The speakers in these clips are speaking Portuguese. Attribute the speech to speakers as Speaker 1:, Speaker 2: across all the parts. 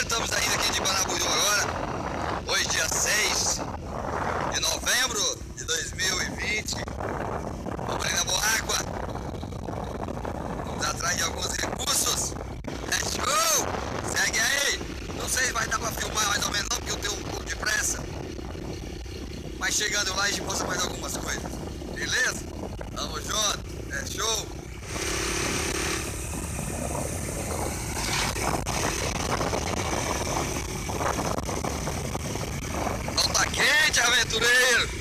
Speaker 1: estamos ainda aqui de Banabuiú agora, hoje dia 6 de novembro de 2020, vamos na Boágua, vamos atrás de alguns recursos, é show, segue aí, não sei se vai dar pra filmar mais ou menos não, porque eu tenho um pouco de pressa, mas chegando lá a gente posta mais algumas coisas, beleza? Tamo junto, é show! ¡Qué aventurero!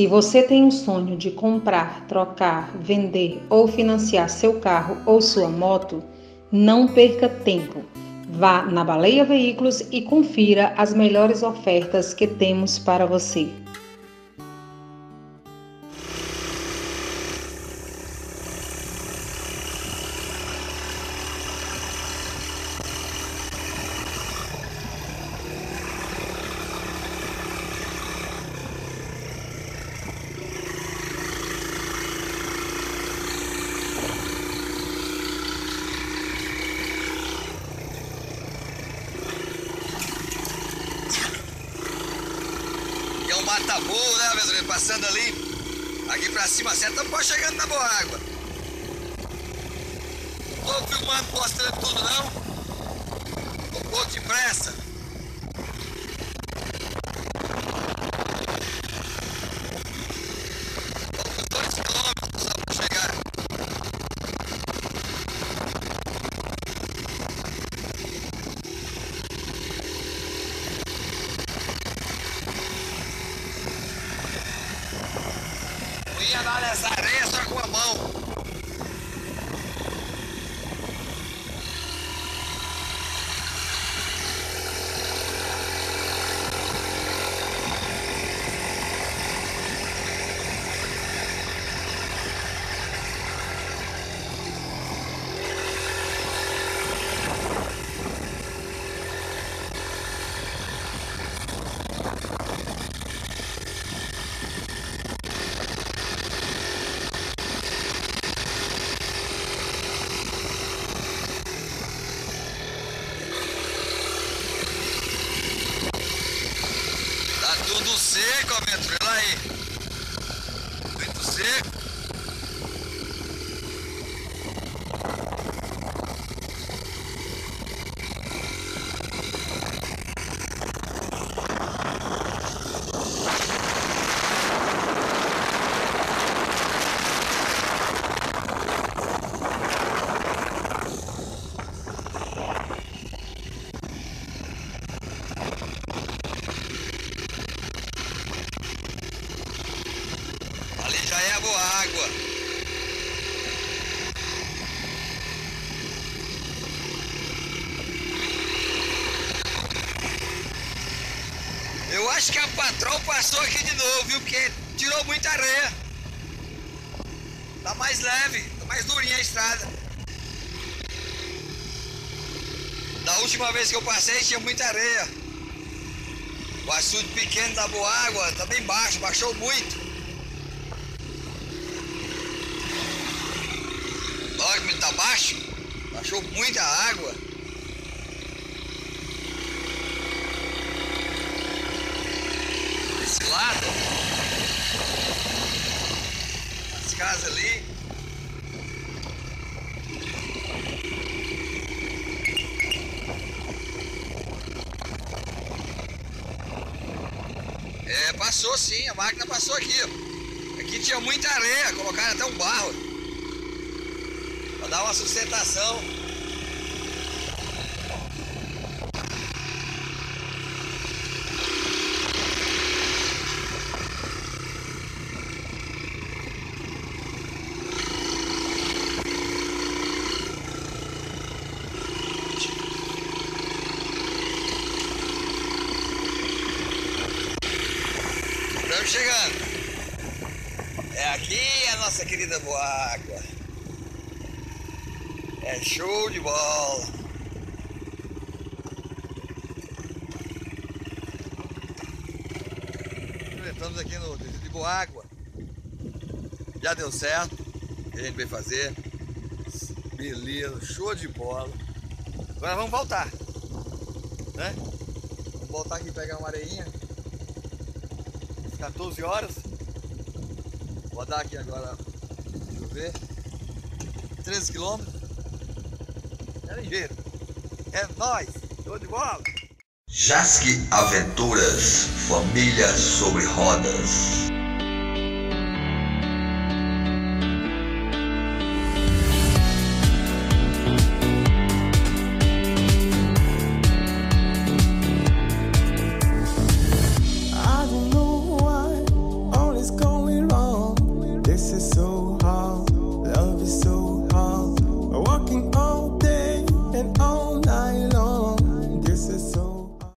Speaker 2: Se você tem um sonho de comprar, trocar, vender ou financiar seu carro ou sua moto, não perca tempo. Vá na Baleia Veículos e confira as melhores ofertas que temos para você.
Speaker 1: Bom, né, Vesureiro? Passando ali. Aqui pra cima, certo? Estamos chegando na boa água. Tô filmando, mostrando tudo, não? Um pouco de pressa. Dar nessa areia só com a mão. Tudo seco, aventureiro. Olha aí. Muito seco. água. Eu acho que a patrol passou aqui de novo, viu? Porque tirou muita areia. Tá mais leve, tá mais durinha a estrada. Da última vez que eu passei tinha muita areia. O açude pequeno da boa água tá bem baixo, baixou muito. Olha tá baixo. Baixou muita água. Lado. As casas ali. É, passou sim, a máquina passou aqui, ó. Aqui tinha muita areia, colocaram até um barro dar uma sustentação. Estamos chegando. É aqui a nossa querida boa água. É show de bola. Estamos aqui no de Boágua. Já deu certo o que a gente veio fazer. Beleza, show de bola. Agora vamos voltar. Né? Vamos voltar aqui pegar uma areinha. Às 14 horas. Vou dar aqui agora. Deixa eu ver. 13 quilômetros. É ligeiro. É nóis. Show de bola. Jasque Aventuras, família sobre rodas.